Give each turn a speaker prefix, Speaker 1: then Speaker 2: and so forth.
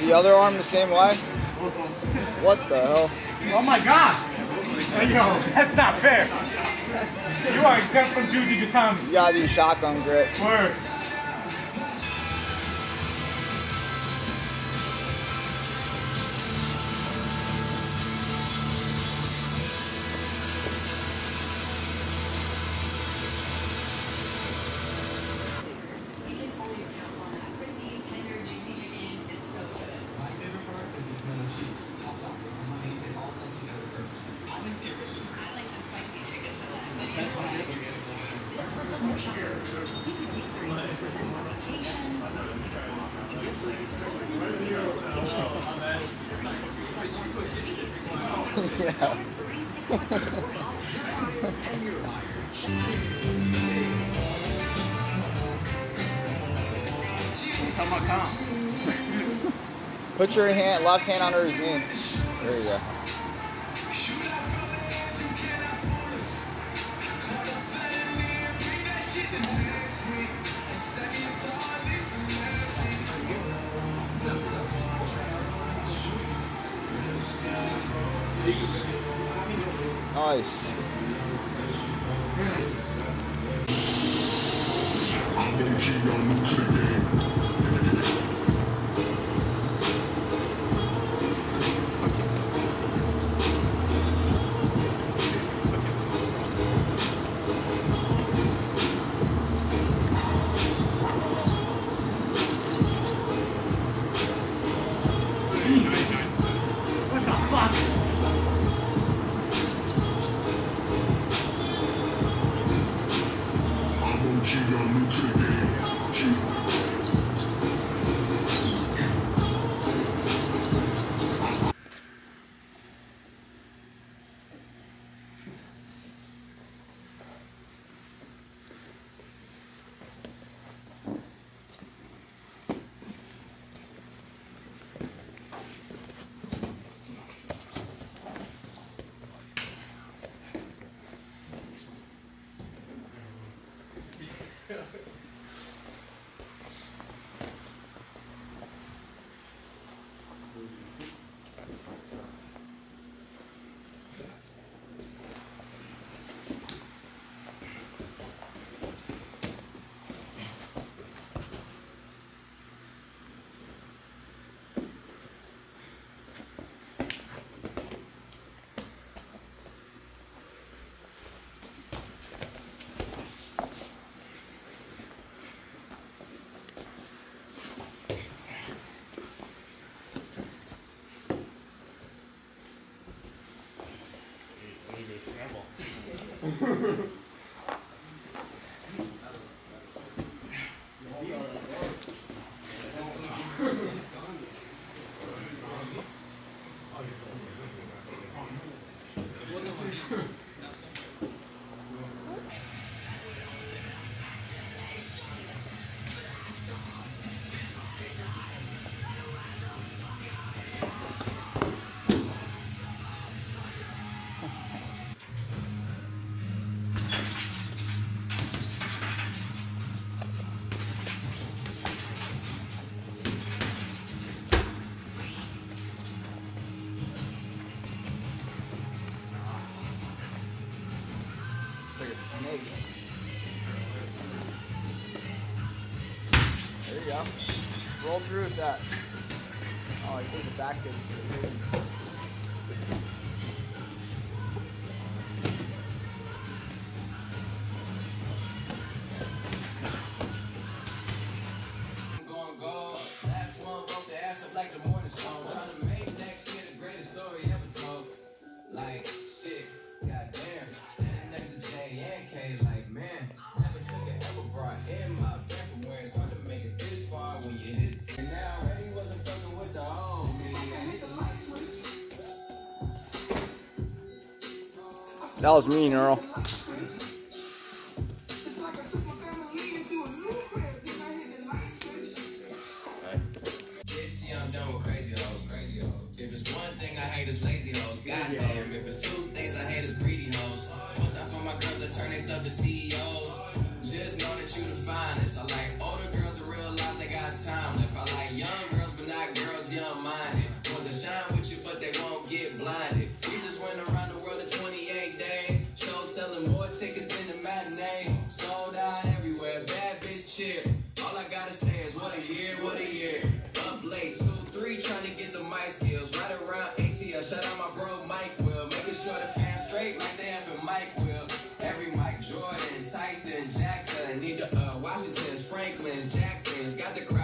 Speaker 1: the other arm the same way? What the hell?
Speaker 2: Oh my god! Hey, yo, that's not fair. You are exempt from Juji
Speaker 1: You
Speaker 2: Gatame.
Speaker 1: gotta do shotgun grip.
Speaker 2: Word.
Speaker 1: Put your hand, left hand under his knee. There you go. Nice.
Speaker 2: What
Speaker 3: To the game. G. A snake. There you go. Roll through with that. Oh, I think the back tip
Speaker 1: That was mean, Earl.
Speaker 4: This. If it's one thing I hate is lazy if it's two things I hate is greedy. Once I find my girls that turn themselves to CEOs. Just know that you the finest. I like older girls that realize they got time left. I like young girls, uh, Washingtons, Franklin's, Jacksons. Got the crowd